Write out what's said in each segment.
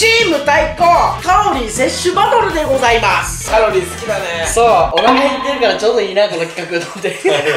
チーム対抗カロリー摂取バトルでございます。カロリー好きだね。そうお腹減ってるからちょうどいいなこの企画と思ってなる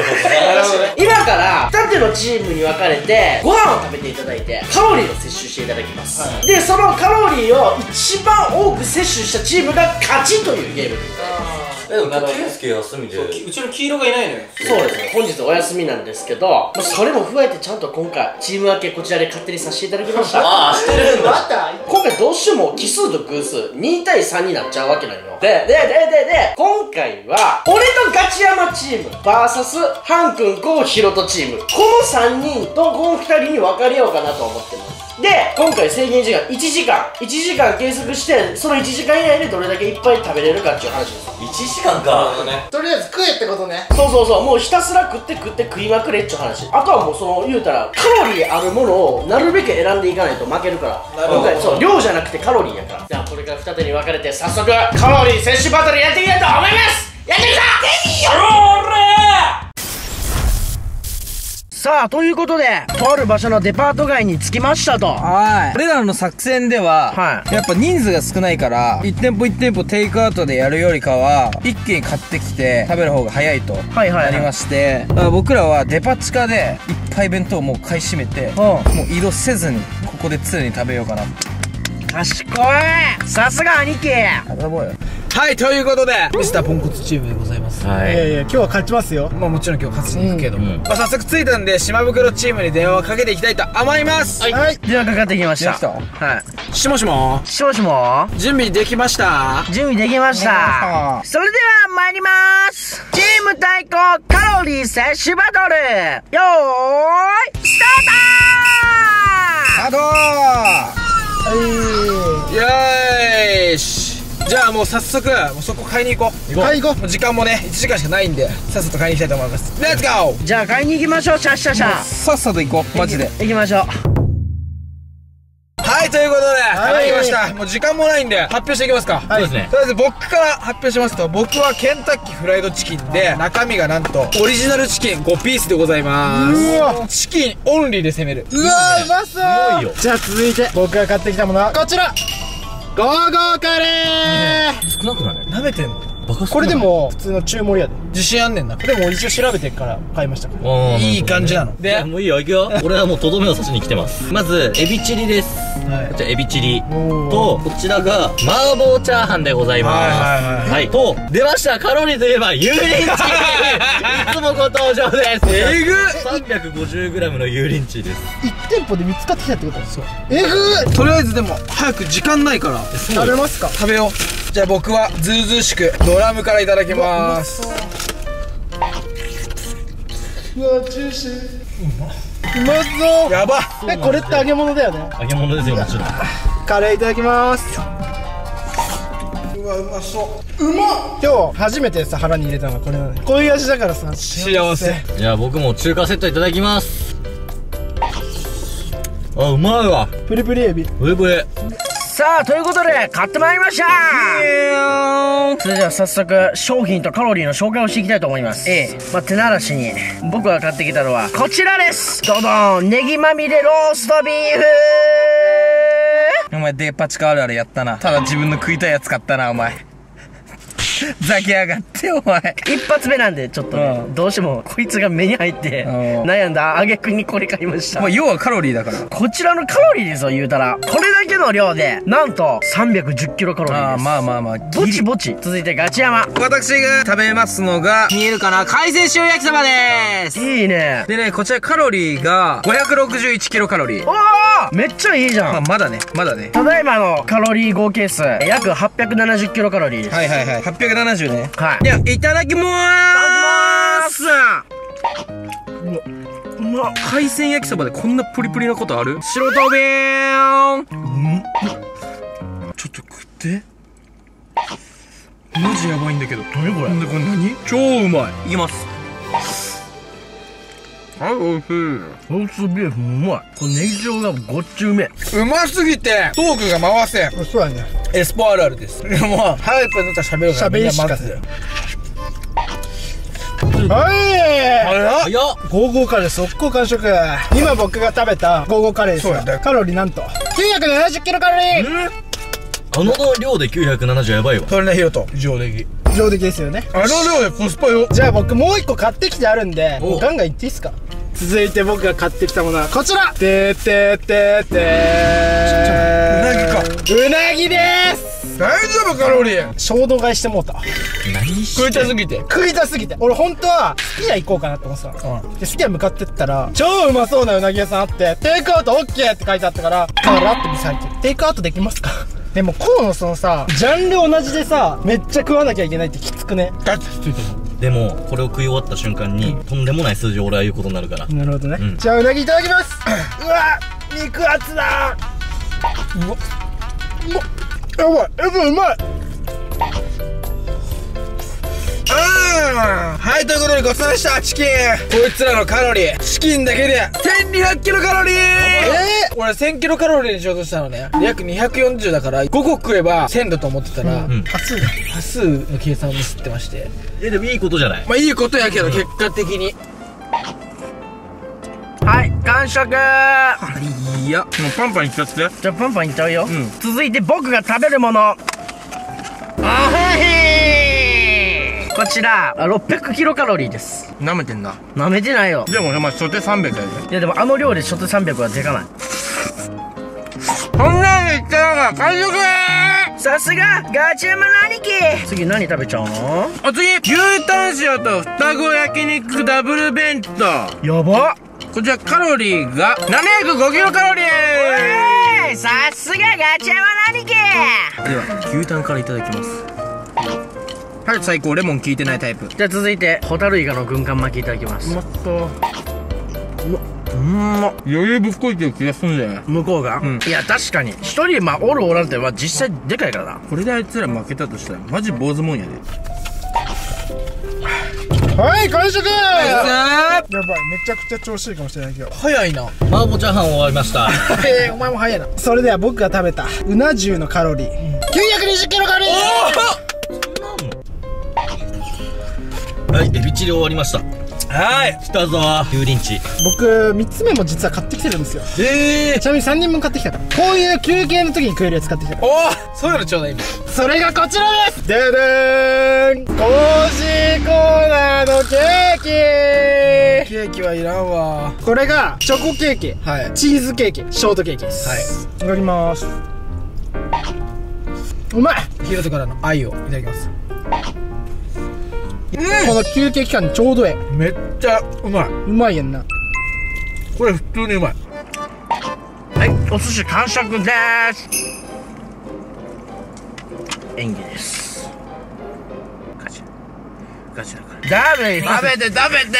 ほどね。今から2つのチームに分かれてご飯を食べていただいてカロリーを摂取していただきます、はい。でそのカロリーを一番多く摂取したチームが勝ちというゲームですえでも圭介休みで。そうきうちの黄色がいないのよ。そうですね。本日お休みなんですけどまあそれも踏まえてちゃんと今回チーム分けこちらで勝手にさせていただきました。ああしてるんだ。また？今回どうしても奇数と偶数2対3になっちゃうわけなんよ。ででででで今回は俺とガチ山チーム VS ハン君コウヒロトチーム。この3人とこの2人に分かれようかなと思ってますで今回制限時間1時間1時間計測してその1時間以内でどれだけいっぱい食べれるかっていう話です。1時間なるかほどね。とりあえず食えってことね。そうそうそう。もうひたすら食って食って食いまくれっちゅう話。あとはもうその言うたらカロリーあるものをなるべく選んでいかないと負けるから。なるほど。今回そう量じゃなくてカロリーやから。じゃあこれから二手に分かれて早速カロリー摂取バトルやっていきたいと思います！やっていくぞさあということでとある場所のデパート街に着きましたとはい。俺らの作戦では、はいやっぱ人数が少ないから、1店舗1店舗テイクアウトでやるよりかは、一気に買ってきて食べる方が早いと。はいはいはいなりまして、あ僕らはデパ地下でいっぱい弁当をもう買い占めて、もう移動せずに、ここで常に食べようかな。賢いさすが兄貴食ぼうよ。はい、ということで、ミスターポンコツチームでございます。はい。いやいや今日は勝ちますよ。まあもちろん今日勝ちに行くけども。うん。まあ早速着いたんで、島袋チームに電話をかけていきたいと思います。はい。はい。電話かかってきました。はいしもしも、しもしも準備できました？準備できました。それでは参ります。チーム対抗カロリー摂取バトル。よーいスタートあとはよーし。じゃあもう早速、もうそこ買いに行こう。いはい行こもう時間もね、1時間しかないんで、さっさと買いに行きたいと思います。レッツゴーじゃあ買いに行きましょうシャッシャッシャさっさと行こう。マジで。行きましょう。はい、ということで、い。買いました。もう時間もないんで、発表していきますか。はい。そうですね。とりあえず僕から発表しますと僕はケンタッキーフライドチキンで中身がなんとオリジナルチキン5ピースでございます。うわ。チキンオンリーで攻める。うわーうまそう。じゃあ続いて僕が買ってきたものはこちらゴーゴーカレー。少なくない舐めてんの？これでも普通の中盛りやで。自信あんねんな。でも一応調べてから買いましたから。いい感じなの。ででもういいよ行くよ。俺はもうとどめを刺しに来てます。まずエビチリです。はい。こちらエビチリ。とこちらが麻婆チャーハンでございます。はいはいはい。はい。と出ました。カロリーといえば油淋鶏。いつもご登場です。えぐ 350g の油淋鶏です。1店舗で見つかってきたってこと？ですよえぐーとりあえずでも早く時間ないから。食べますか？食べようじゃあ僕はズうずうしくドラムからいただきます。うわジューシー。うまそうやば。えこれって揚げ物だよね。揚げ物ですよもちろん。カレーいただきます。うわうまそう。今日初めてさ腹に入れたのがこれなのね。こういう味だからさ。幸せ。じゃあ僕も中華セットいただきます。あうまいわ。プリプリエビ。ブエブエさあということで買ってまいりました。それでは早速商品とカロリーの紹介をしていきたいと思います。ええ。まあ、手慣らしに僕が買ってきたのはこちらです。どどんネギまみれローストビーフ。お前デパ地下あるあるやったな。ただ自分の食いたいやつ買ったな、お前。ざけやがって、お前。一発目なんでちょっとね、うん。どうしてもこいつが目に入ってうん。悩んだ挙句にこれ買いました。まあ、要はカロリーだから。こちらのカロリーですよ言うたら。これだけの量でなんと310キロカロリーです。ああ、まあまあまあ。ぼちぼち続いてガチ山私が食べますのが、見えるかな？海鮮塩焼きそばです。いいね。でね、こちらカロリーが561キロカロリー。おおめっちゃいいじゃん。まあ、まだね、まだね。ただいまのカロリー合計数約870キロカロリーです。はいはいはい。870ね。はい。では、いただきまーす。うまっ海鮮焼きそばでこんなプリプリなことある？白飛びーんちょっと食って。マジやばいんだけど。何これ？これ何？超うまい。いきますはいおいしい。ローストビーフうまい。これネギ状がごっちうめえ。うますぎてトークが回せん。そうやね。エスポあるあるです。で も早くなったら喋るから。喋りしかはい早っ。早っ。ゴーゴーカレー速攻完食。今僕が食べたゴーゴーカレーですそうやねがカロリーなんと。970キロカロリー。あの量で970やばいわ。トレナヒロト。上出来上出来ですよね。あの量でコスパよ。じゃあ僕もう一個買ってきてあるんでガンガンいっていいっすか？続いて僕が買ってきたものはこちら。てーてーてーて。ーうなぎか。うなぎです。大丈夫カロリー。衝動買いしてもうた。何食いたすぎて。食いたすぎて。俺本当はすき家行こうかなって思ってたの、ですき家向かってったら超うまそうなうなぎ屋さんあってテイクアウト OK って書いてあったからパラって店入ってテイクアウトできますか？でも河野そのさジャンル同じでさめっちゃ食わなきゃいけないってきつくね？ガチついてるでもこれを食い終わった瞬間にとんでもない数字を俺は言うことになるから。なるほどね、うん。じゃあうなぎいただきます。うわ肉厚だ。うわうわやばいやばいうまいあーはいということでごちそうでした。チキン。こいつらのカロリー。チキンだけで。1200キロカロリー。え俺1000キロカロリーにしようとしたのね。約240だから5個食えば1000だと思ってたら、ん熱いね端数の計算をミスってまして。えでもいいことじゃない。まあいいことやけど結果的に。はい完食。いや。もうパンパンいっちゃって。じゃあパンパンいっちゃうよ、ん。続いて僕が食べるもの。あはへーこちら。あ600キロカロリーです。舐めてんな。なめてないよ。でもお前初手300やで。いやでもあの量で初手300はでかない。そんなん言ったら完食さすがガチヤマの兄貴次何食べちゃうの？お次牛タン塩と双子焼肉ダブル弁当。やば。こちらカロリーが705キロカロリー。えーさすがガチヤマの兄貴では牛タンからいただきますはい最高レモン効いてないタイプ。じゃあ続いてホタルイカの軍艦巻きいただきます。まそううんま余裕ぶっこいてる気がすんだよ向こうが、ん。いや確かに。一人まあおるおらんってまあ実際でかいからな。これであいつら負けたとしたらマジ坊主もんやで。はい完食！やさばいめちゃくちゃ調子いいかもしれないけど。早いな。麻婆チャーハン終わりました。えー、お前も早いな。それでは僕が食べたうな重のカロリー、920キロカロリーはいエビチリ終わりました。はい。来たぞ。油淋鶏。僕3つ目も実は買ってきてるんですよ。ええちなみに3人分買ってきたから。こういう休憩の時に食えるやつ買ってきたから。おおそういうのちょうだい今。それがこちらです。ででーん。コージーコーナーのケーキ。ケーキはいらんわ。これがチョコケーキ。はい。チーズケーキ。ショートケーキです。はい。いただきます。うまい。ヒロトからの愛をいただきますこの休憩期間にちょうどええ。めっちゃうまい。うまいやんな。これ普通にうまい。はいお寿司完食です。演技です。ガチ。ガチだから。だるい。食べて食べて。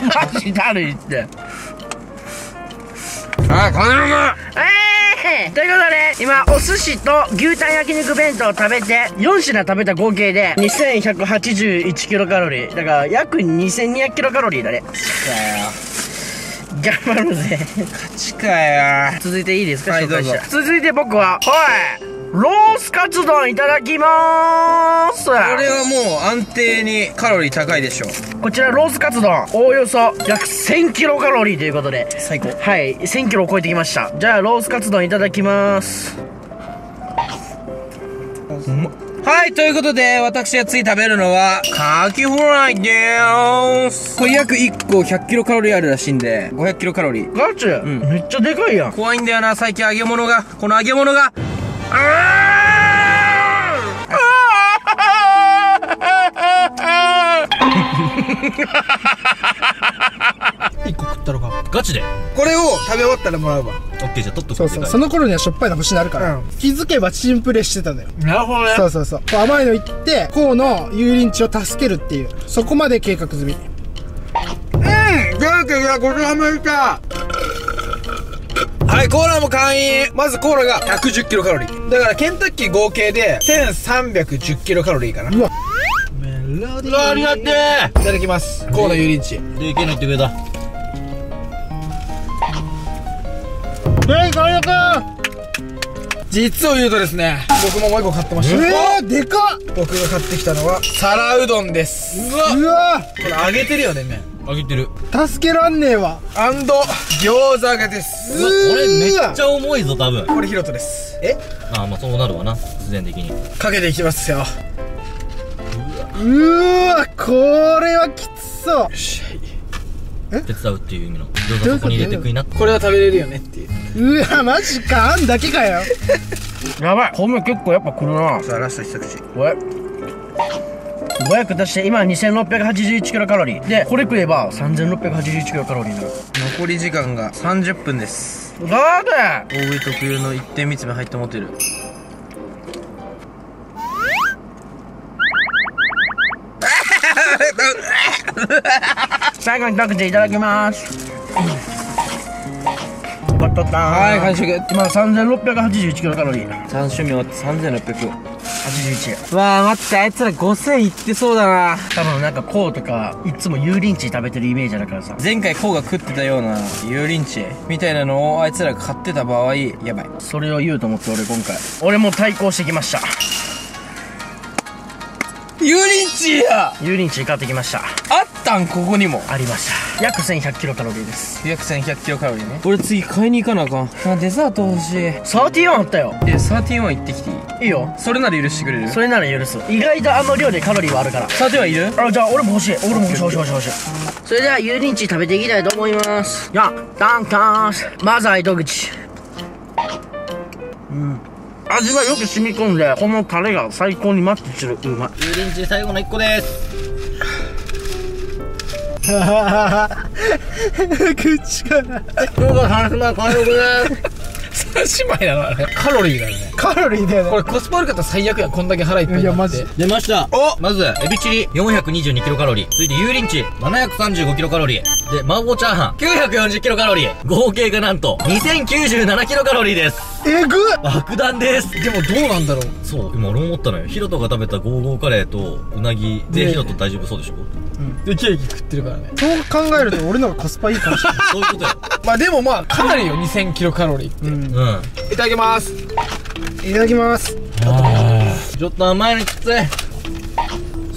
マジだるいって。ああこのまえー、ということで今お寿司と牛タン焼肉弁当を食べて4品食べた合計で2181キロカロリー。だから約2200キロカロリーだね。頑張るぜ。チかや続いていいですか？はい紹介して。どうぞ続いて僕ははいロースカツ丼いただきまーす。これはもう安定にカロリー高いでしょこちらロースカツ丼おおよそ約1000キロカロリーということで。最高。はい1000キロを超えてきました。じゃあロースカツ丼いただきます。はい、ということで、私が次食べるのは、カキフライでーす。これ約1個100キロカロリーあるらしいんで、500キロカロリー。ガチ、ん。めっちゃでかいやん。怖いんだよな、最近揚げ物が。この揚げ物が。あ1個食ったのか。ガチでこれを食べ終わったらもらうわ。オッケー。じゃあ取っとくそうそうその頃にはしょっぱいの欲しなるから、うん気づけばチンプレしてたんだよなるほどねそうそうそうこう甘いの言ってこうの油淋鶏を助けるっていうそこまで計画済みうんだけど、これはめた。はい、コーラも会員。まずコーラが110キロカロリー。だからケンタッキー合計で1310キロカロリーかな。いうわありがてただきます。コーラ油淋鶏。えでいけないって上だはい完食実を言うとですね、僕ももう一個買ってました。えー、でかっ僕が買ってきたのは、皿うどんです。うわうわこれ揚げてるよね、麺。あげてる。助けらんねえわ。アンド餃子揚げです。うわこれめっちゃ重いぞ多分。これヒロトです。え？ああまあそうなるわな。必然的に。かけていきますよ。うーわこれはきつそう。手伝うっていう意味の。餃子そこに入れて食いな。ってこれは食べれるよねっていう。うわマジかあんだけかよやばい米結構やっぱくるなさあラスト一口これ500足して今2681キロカロリー。でこれ食えば3681キロカロリーになる。残り時間が30分です。だー大食い特有の一点三つ目入って持ってる。最後に一口いただきます。バッとった。はい完食。今3681キロカロリー。3種目終わって3681 81わあ待ってあいつら5000いってそうだな。多分なんかこうとかいつも油淋鶏食べてるイメージだからさ。前回コウが食ってたような油淋鶏みたいなのをあいつらが買ってた場合やばい。それを言うと思って俺今回。俺も対抗してきました。油淋鶏や！油淋鶏買ってきました。あったんここにも。ありました。約1100キロカロリーです。約1100キロカロリーね。俺次買いに行かなあかん。あデザート欲しい。え31あったよ。31行ってきていい？いいよ。それなら許してくれる？それなら許す。意外とあの量でカロリーはあるから。31いるあじゃあ俺も欲しい。俺も欲しい欲しい欲しい。それでは油淋鶏食べていきたいと思います。や。ダンカースまずは糸口。うん。味がよく染み込んでこのタレが最高にマッチする。うまい。油淋鶏最後の1個です。口から。今日が話すのは完食です。3 姉妹なのあれ。カロリーがね。カロリーだよね。これコスパ悪かったら最悪やこんだけ腹いっぱいになって。いやマジ出ました。お！まずエビチリ。422キロカロリー。続いて油淋鶏。735キロカロリー。で麻婆チャーハン。940キロカロリー。合計がなんと2097キロカロリーです。えぐっ！爆弾です。でもどうなんだろう。そう今俺も思ったのよ。ヒロトが食べたゴーゴーカレーとうなぎ。でねヒロト大丈夫そうでしょ？でケーキ食ってるからね。そう考えると俺の方がコスパいいかもしれない。そういうことよ。まあでもまあかなりよ。2000キロカロリーって、うん。うん。いただきます。いただきます。ちょっと甘いのきつい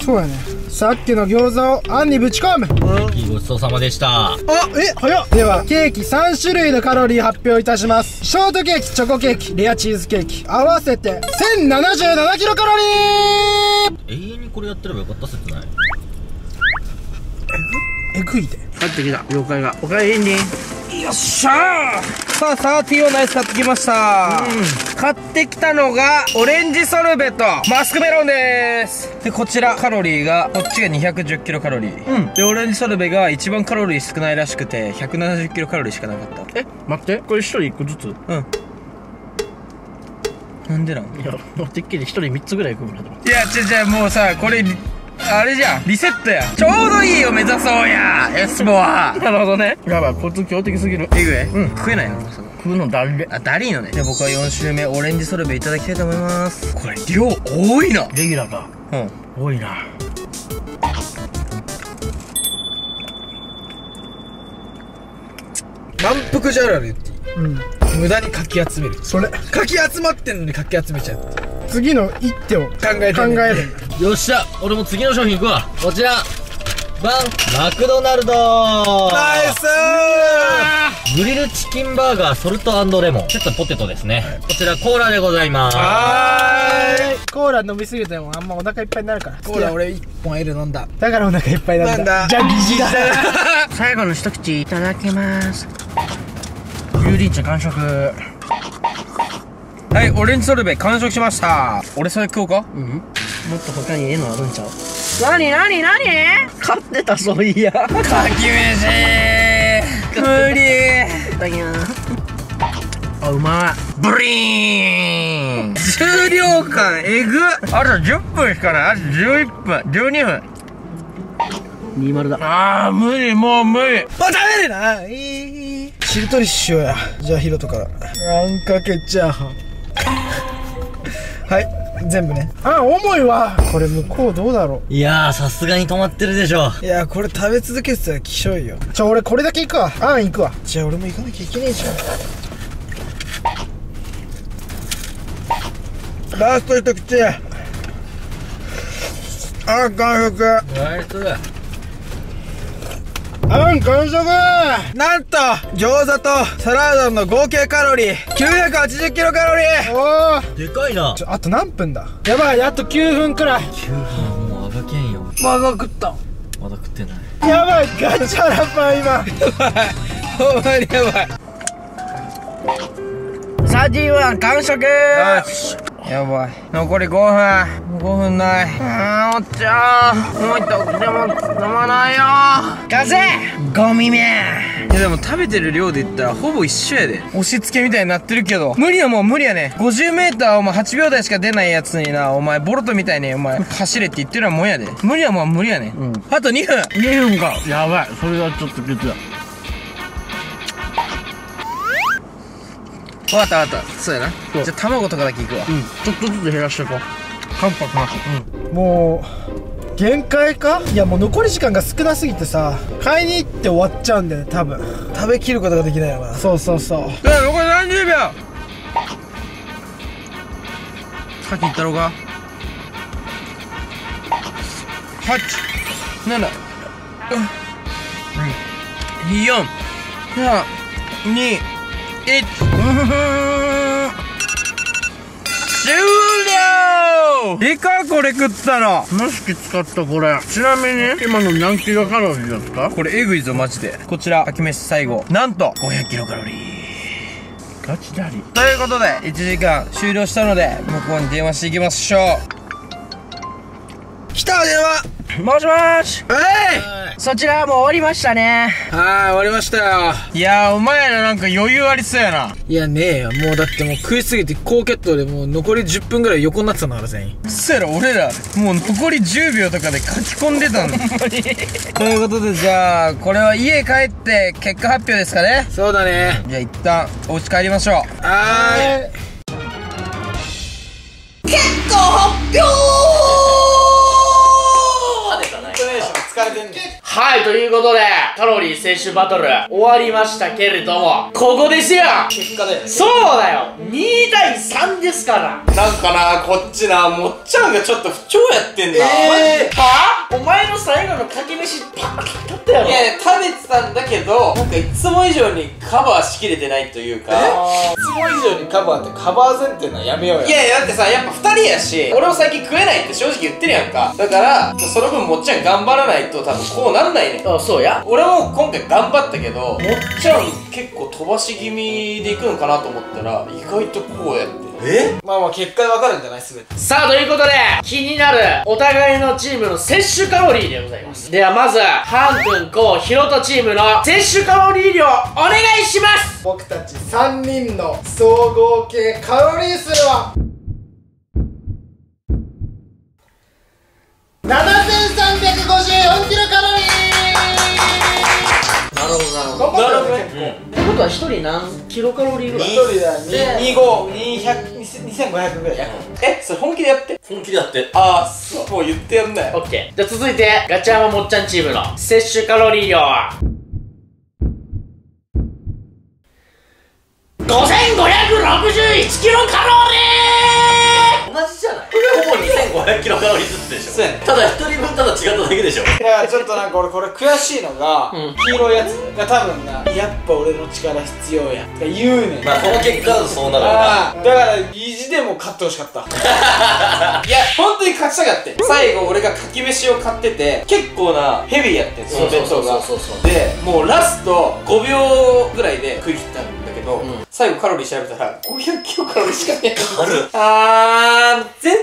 そうやね。さっきの餃子をあんにぶち込む。いいごちそうさまでした。あえ早っ。ではケーキ3種類のカロリー発表いたします。ショートケーキチョコケーキレアチーズケーキ合わせて1077キロカロリー。永遠にこれやってればよかった説ない？えぐいで帰ってきた。妖怪が。おかえりんりんよっしゃー！さあ30をナイス買ってきました。買ってきたのがオレンジソルベとマスクメロンです。でこちらカロリーがこっちが210キロカロリー。うん。でオレンジソルベが一番カロリー少ないらしくて170キロカロリーしかなかった。え待って。これ一人一個ずつ？いうん。なんでなん？やもうてっきり一人三つぐらい食うかなと。思っていやちゃちゃもうさこれリあれじゃん。リセットや。ちょうどいいを目指そうや。エスボはなるほどね。やばいこいつ強敵すぎる。えぐい？うん。食えないの？まさか食うのだれあダリーのね。じゃあ僕は4周目オレンジソルベいただきたいと思います。これ量多いな。レギュラーか。うん。多いな。満腹じゃられっていい？うん。無駄にかき集める。それ。かき集まってんのにかき集めちゃうっていう次の一手を考え考える。よっしゃ俺も次の商品行くわ。こちら。バンマクドナルド。ナイスグリルチキンバーガーソルトレモン。セットポテトですね。こちらコーラでございます。はコーラ飲みすぎてもあんまお腹いっぱいになるから。コーラ俺1本 L 飲んだ。だからお腹いっぱいなんだ。なんだ。じゃあ疑似だ。最後の一口いただきます。油淋鶏完食はいオレンジソルベ完食しました。俺それ食おうか？うん。もっと他にええのあるんちゃう？なになになに買ってたそういや。かき飯。無理。いただきます。あうまブリーン。重量感えぐ。あと10分しかない。あと11分。12分。い20だ。ああ無理もう無理。あ食べれな。いい。しりとりしようや。じゃあヒロトから。あんかけチャーハンはい全部ね。あ重いわ。これ向こうどうだろいやーさすがに止まってるでしょ。いやこれ食べ続けてたらきしょいよ。うちょ俺これだけ行くわ。あん行くわ。じゃあ俺も行かなきゃいけねえじゃん。ラスト一口。あ完食。ナイスあん完食。なんと餃子と皿うどんの合計カロリー。980キロカロリー。おー。でかいな。ちょあと何分だ？やばいあと9分くらい。もうあがけんよ。まだ食った。まだ食ってない。やばいガチャラパン今。ほんまにやばい。サーティワン完食。よしやばい。残り5分。5分ない。あーおっちゃんもう一口でも飲まないよ。完成ゴミめいやでも食べてる量で言ったらほぼ一緒やで。押し付けみたいになってるけど。無理はもう無理やね。50m お前8秒台しか出ないやつにな。お前ボルトみたいにお前走れって言ってるようなもんやで。無理はもう無理やね、あと2分。2分か。やばい。それはちょっときつい分かった分かった。そうやな。じゃあ卵とかだけいくわ。ちょっとずつ減らしていこう。カンパカンもう限界か？いやもう残り時間が少なすぎてさ買いに行って終わっちゃうんだよね多分。食べきることができないよな。そうそうそう。うわ残り30秒。さっき言ったろうが8 7 4 3 2 1終了いかこれ食ったの。マスク使ったこれ。ちなみに今の何キロカロリーですか？これえぐいぞマジで。こちら秋飯最後。なんと500キロカロリー。ガチだりということで1時間終了したので向こうに電話していきましょ来た電話。うもしもーし。はい！そちらもう終わりましたね。はい終わりましたよ。いやーお前らなんか余裕ありそうやな。いやねえよ。もうだってもう食いすぎて高血糖でもう残り10分ぐらい横になってたんだから全員。そやろ俺ら。もう残り10秒とかで書き込んでたんだ ということでじゃあこれは家帰って結果発表ですかね？そうだね。じゃあ一旦お家帰りましょう。はーい疲れてんねはい、ということで、カロリー摂取バトル終わりましたけれども、ここですよ。結果だよね。そうだよ !2 対3ですから。なんかなこっちなもっちゃんがちょっと不調やってんな。えー、は？お前の最後のかけ飯パッ立ったやろいや食べてたんだけどなんかいつも以上にカバーしきれてないというか。いつも以上にカバーってカバー前提なのやめようよいやいやだってさやっぱ2人やし俺も最近食えないって正直言ってるやんか。だからその分もっちゃん頑張らないと多分こうなんないね。んあ、そうや。俺も今回頑張ったけどもっちゃん結構飛ばし気味でいくのかなと思ったら意外とこうやって。え？まあまあ結果で分かるんじゃない？すべて。さあ、ということで、気になるお互いのチームの摂取カロリーでございます。ではまず、ハン君、コウ、ヒロトチームの摂取カロリー量、お願いします。僕たち3人の総合計カロリー数は？ってことは一人何キロカロリーぐらい？一人だで2500ぐらいえそれ本気でやって？本気でやって。ああそうもう言ってやんなよオッケー。じゃあ続いて、ガチャマもっちゃんチームの摂取カロリー量は、5561キロカロリー！同じじゃない？ほぼ2500キロカロリーずつでしそうやね。ただ一人分ただ違っただけでしょ。いやちょっとなんか俺これ悔しいのが、黄色いやつが多分なやっぱ俺の力必要や。とか言うねん。まあこの結果だとそうなるよなだから意地でも勝ってほしかった。いや本当に勝ちたかって最後俺がかき飯を買ってて結構なヘビーやってんその弁当が。そうそうそうそうでもうラスト5秒ぐらいで食い切ったんだけど、最後カロリー調べたら500キロカロリーしかねえあー全然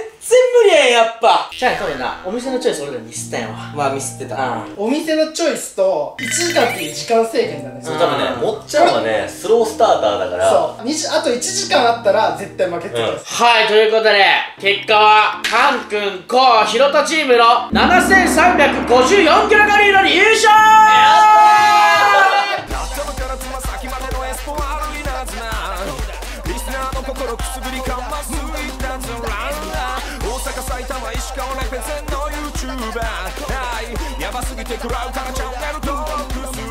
無理やんやっぱ。じゃあ多分な、お店のチョイス俺らミスったんやわ。まあミスってた。あお店のチョイスと1時間っていう時間制限なんですよ多分ねもっちゃんはねスロースターターだから。そう。あと1時間あったら絶対負けてるん。です、はい、ということで、結果は、カン君、コウ、ヒロトチームの7354キロカロリーの優勝りかますいたずらんだ大阪埼玉石川レペゼンの YouTuber はいヤバすぎて食らうからチャンネル登録する。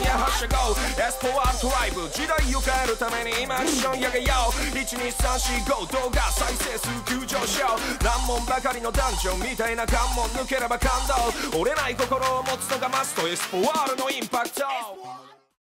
いや発しゃご。うエスポワールトライブ時代を変えるために今アクションやげよう12345動画再生数急上昇難問ばかりのダンジョンみたいな関門抜ければ感動折れない心を持つのがマストエスポワー。ルのインパクト